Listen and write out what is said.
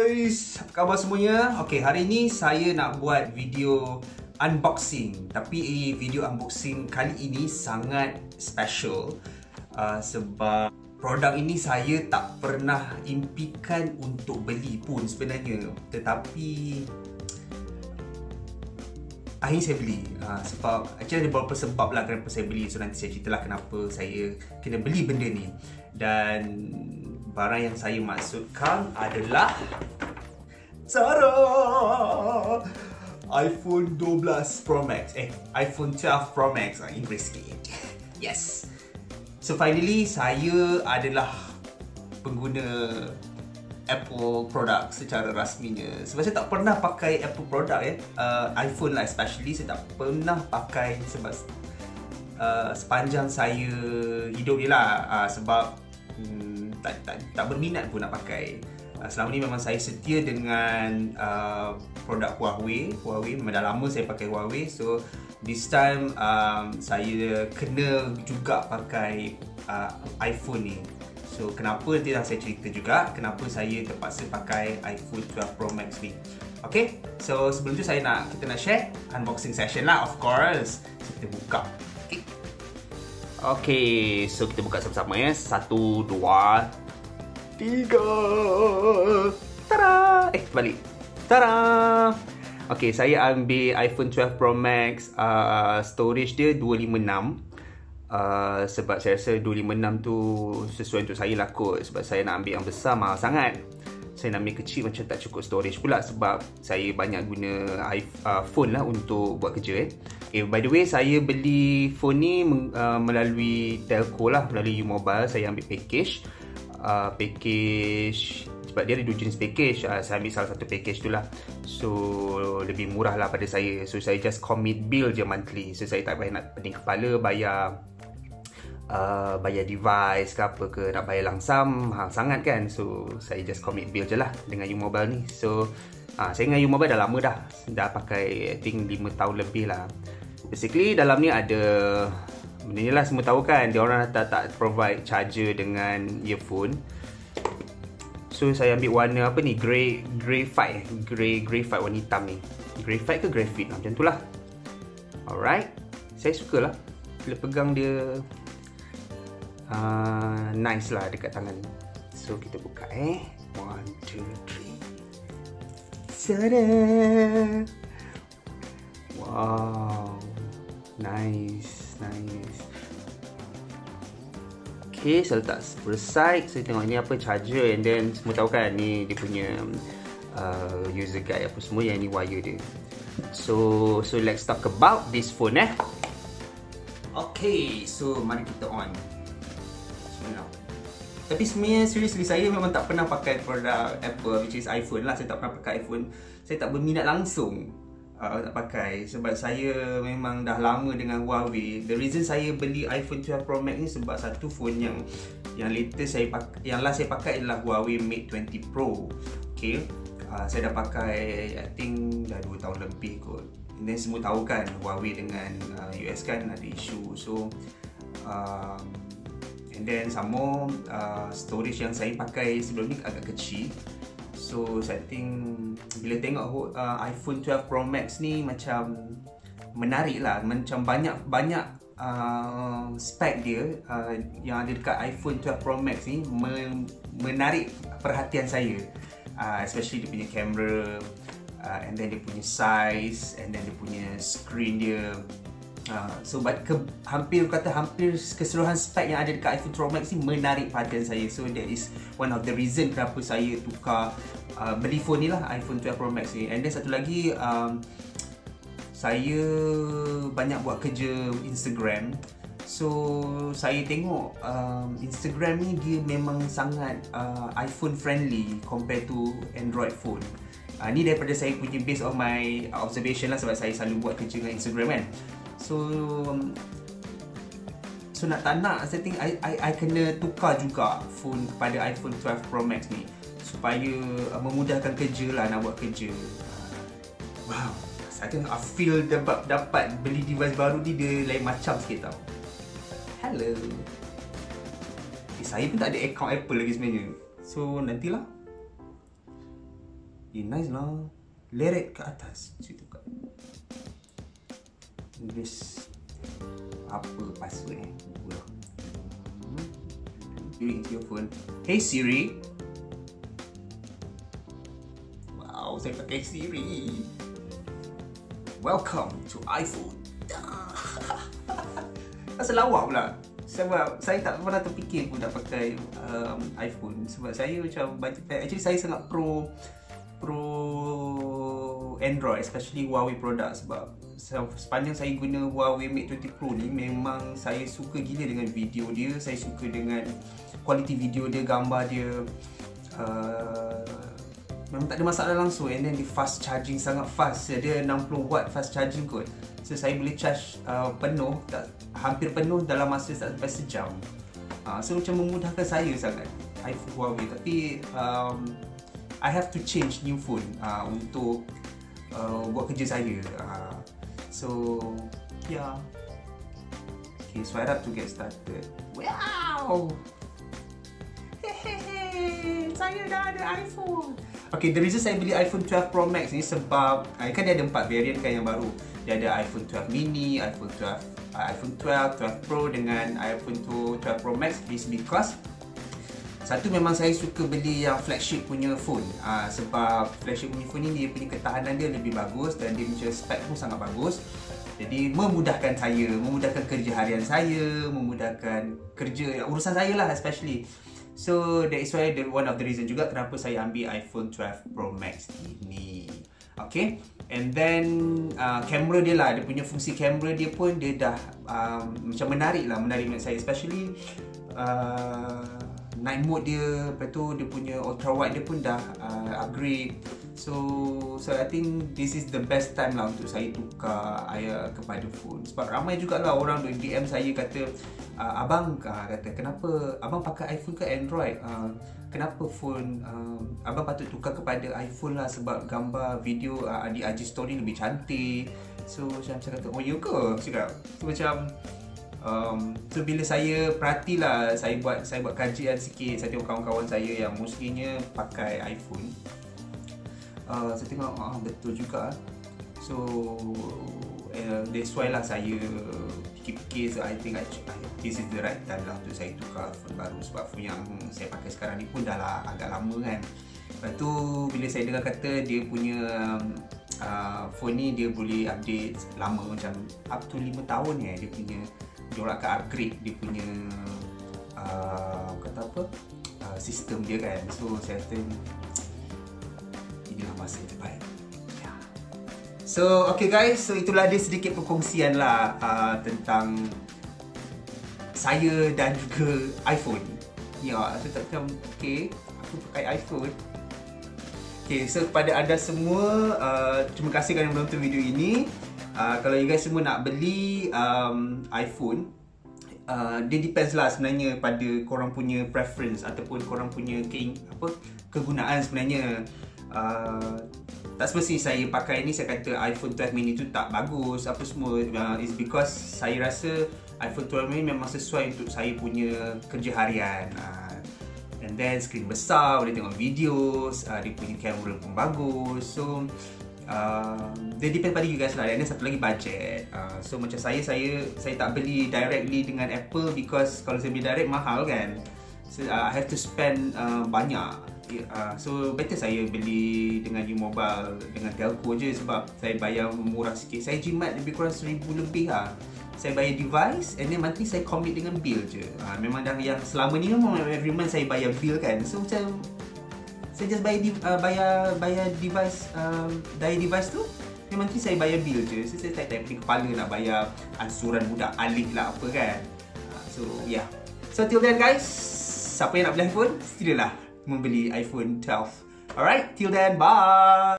guys Apa khabar semuanya? Okay, hari ni saya nak buat video unboxing. Tapi video unboxing kali ini sangat special uh, Sebab produk ini saya tak pernah impikan untuk beli pun sebenarnya. Tetapi akhirnya saya beli. Uh, Sebab actually ada beberapa sebab lah kenapa saya beli. So nanti saya ceritalah kenapa saya kena beli benda ni. Dan barang yang saya maksudkan adalah Zara iPhone 12 Pro Max. Eh iPhone 12 Pro Max. Ah, Inggeris sikit. Yes. So finally saya adalah pengguna Apple produk secara rasminya. Sebab saya tak pernah pakai Apple produk eh. Uh, iPhone lah especially saya tak pernah pakai sebab uh, sepanjang saya hidup ni lah. Uh, sebab hmm, tak, tak, tak berminat pun nak pakai. Uh, Selama ni memang saya setia dengan uh, produk Huawei. Huawei memang dah lama saya pakai Huawei. So this time um, saya kena juga pakai uh, iPhone ni. So kenapa nanti dah saya cerita juga? Kenapa saya terpaksa pakai iPhone 12 Pro Max ni? Okay, so sebelum tu saya nak kita nak share unboxing session lah of course. Kita buka. Okay, so kita buka sama-sama ya. Satu, dua, tiga. Tada! Eh, balik. Tada! Okay, saya ambil iPhone 12 Pro Max. Uh, storage dia 256. Uh, sebab saya rasa 256 tu sesuai untuk saya lah kot. Sebab saya nak ambil yang besar mahal sangat saya nak ambil kecil macam tak cukup storage pula sebab saya banyak guna iPhone uh, lah untuk buat kerja eh. Okay, by the way saya beli phone ni uh, melalui telco lah melalui U-Mobile saya ambil package. Uh, package sebab dia ada dua jenis package. Uh, saya ambil salah satu package tu lah. So lebih murah lah pada saya. So saya just commit bill je monthly. So saya tak payah nak pening kepala bayar uh, bayar device ke apa ke nak bayar langsam mahal sangat kan. So saya just commit bill je lah dengan U-Mobile ni. So uh, saya dengan U-Mobile dah lama dah. Dah pakai I think 5 tahun lebih lah. Basically dalam ni ada benda ni lah semua tahu kan. Dia orang tak, tak provide charger dengan earphone. So saya ambil warna apa ni? Grey graphite grey graphite warna hitam ni. Graphite ke graphite macam tu lah. Alright. Saya suka lah. Bila pegang dia uh, nice lah dekat tangan. So kita buka eh. One two three. Sada. wow. Nice nice. Okay, saya letak sebelah side. Saya tengok ni apa charger And then semua tahu kan Ni dia punya uh, User guide apa semua Yang ni wire dia. So so let's talk about this phone eh. Okay, so mari kita on tapi sebenarnya seriously saya memang tak pernah pakai produk Apple which is iPhone lah. Saya tak pernah pakai iPhone. Saya tak berminat langsung uh, nak pakai sebab saya memang dah lama dengan Huawei. The reason saya beli iPhone 12 Pro Max ni sebab satu phone yang yang latest saya pakai yang last saya pakai adalah Huawei Mate 20 Pro. Okay. Uh, saya dah pakai I think dah 2 tahun lebih kot. And then semua tahu kan Huawei dengan uh, US kan ada isu. So um, And then some more uh, storage yang saya pakai sebelum ni agak kecil. So saya think bila tengok uh, iPhone 12 Pro Max ni macam menarik lah. Macam banyak banyak uh, spek dia uh, yang ada dekat iPhone 12 Pro Max ni me- menarik perhatian saya. Uh, especially dia punya kamera uh, and then dia punya size and then dia punya screen dia Uh, so ke, hampir kata hampir keseluruhan spek yang ada dekat iPhone Pro Max ni menarik perhatian saya. So that is one of the reason kenapa saya tukar uh, beli phone ni lah iPhone 12 Pro Max ni. And then satu lagi um, saya banyak buat kerja Instagram. So saya tengok um, Instagram ni dia memang sangat uh, iPhone friendly compared to Android phone. Uh, ni daripada saya punya based on my observation lah sebab saya selalu buat kerja dengan Instagram kan. So So nak tak nak Saya think I, I, I kena tukar juga Phone kepada iPhone 12 Pro Max ni Supaya uh, memudahkan kerja lah Nak buat kerja Wow Saya I feel dapat, dapat beli device baru ni Dia lain macam sikit tau Hello eh, Saya pun tak ada account Apple lagi sebenarnya So nantilah. Eh nice lah. Leret ke atas situ kan. Tulis apa password eh? Google. Hmm. You into your phone. Hey Siri. Wow, saya pakai Siri. Welcome to iPhone. Asal lawak pula. Sebab saya tak pernah terfikir pun nak pakai um, iPhone Sebab saya macam Actually saya sangat pro Pro Android Especially Huawei product Sebab sepanjang saya guna Huawei Mate 20 Pro ni Memang saya suka gila dengan video dia. Saya suka dengan Quality video dia, gambar dia. Uh, Memang tak ada masalah langsung. And then dia fast charging sangat fast. Dia 60 watt fast charging kot. So saya boleh charge uh, penuh tak, Hampir penuh dalam masa tak sampai sejam. Uh, So macam memudahkan saya sangat iPhone Huawei. Tapi um, I have to change new phone uh, Untuk uh, buat kerja saya. Uh, So yeah Okay so I have to get started. Wow! Hehehe Saya dah ada iPhone. Okay the reason saya beli iPhone 12 Pro Max ni sebab uh, Kan dia ada empat variant kan yang baru. Dia ada iPhone 12 mini, iPhone 12, uh, iPhone 12, 12 Pro dengan iPhone 12 Pro Max. Is because satu memang saya suka beli yang flagship punya phone. Uh, sebab flagship punya phone ni dia punya ketahanan dia lebih bagus dan dia punya spek pun sangat bagus. Jadi memudahkan saya, memudahkan kerja harian saya, memudahkan kerja urusan saya lah especially. So that is why the, one of the reason juga kenapa saya ambil iPhone 12 Pro Max ini. Okay? And then uh, kamera dia lah, dia punya fungsi kamera dia pun dia dah um, macam menarik lah, menarik minat saya. Especially uh, night mode dia, lepas tu dia punya ultra wide dia pun dah uh, upgrade. So, so I think this is the best time lah untuk saya tukar ayah kepada phone. Sebab ramai jugalah orang DM saya kata uh, Abang uh, kata kenapa? Abang pakai iPhone ke Android? Uh, Kenapa phone? Uh, abang patut tukar kepada iPhone lah Sebab gambar video uh, di IG story lebih cantik. So macam saya kata oh ya ke? Cakap So macam Um, so bila saya perhatilah saya buat saya buat kajian sikit saya tengok kawan-kawan saya yang mestinya pakai iPhone. Uh, saya tengok ah, betul juga. So uh, that's why lah saya fikir-fikir so I think I, this is the right time lah untuk saya tukar phone baru. Sebab phone yang saya pakai sekarang ni pun dah lah agak lama kan. Lepas tu bila saya dengar kata dia punya uh, phone ni dia boleh update lama macam up to 5 tahun ya dia punya dia orang akan upgrade dia punya uh, kata apa uh, sistem dia kan so saya think inilah masa yang terbaik. Ya. So, okay guys, so itulah dia sedikit perkongsian lah uh, tentang saya dan juga iPhone. Ya, saya tak macam, okay, aku pakai iPhone. Okay, so kepada anda semua, uh, terima kasih kerana menonton video ini. Uh, kalau you guys semua nak beli um, iPhone, uh, dia depends lah sebenarnya pada korang punya preference ataupun korang punya ke apa kegunaan sebenarnya. Uh, tak semestinya saya pakai ni saya kata iPhone 12 mini tu tak bagus apa semua uh, is because saya rasa iPhone 12 mini memang sesuai untuk saya punya kerja harian uh, and then screen besar boleh tengok videos uh, dia punya kamera pun bagus so uh, dia depend pada you guys lah dan satu lagi budget. Uh, so macam saya saya saya tak beli directly dengan Apple because kalau saya beli direct mahal kan? So uh, I have to spend uh, banyak. Uh, so better saya beli dengan U-Mobile dengan telco je sebab saya bayar murah sikit. Saya jimat lebih kurang seribu lebih lah. Saya bayar device and then nanti saya commit dengan bill je. Uh, memang dah yang selama ni memang every month saya bayar bill kan? So macam saya just bayar uh, bayar bayar device uh, daya device tu memang nanti saya bayar bill je so, saya tak tak kepala nak bayar ansuran budak alih lah apa kan uh, so yeah so till then guys siapa yang nak beli iPhone silalah membeli iPhone 12. Alright, till then, bye!